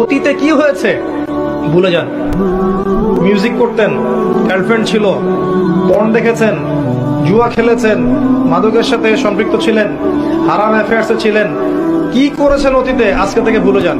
অতীতে কি হয়েছে? ভুলে যান। মিউজিক করতেন গার্লফ্রেন্ড ছিল পর্ন দেখেছেন, জুয়া খেলেছেন, মাদকের সাথে সম্পৃক্ত ছিলেন, হারাম অ্যাফেয়ার্সে ছিলেন। কি করেছেন অতীতে? আজকে থেকে ভুলে যান।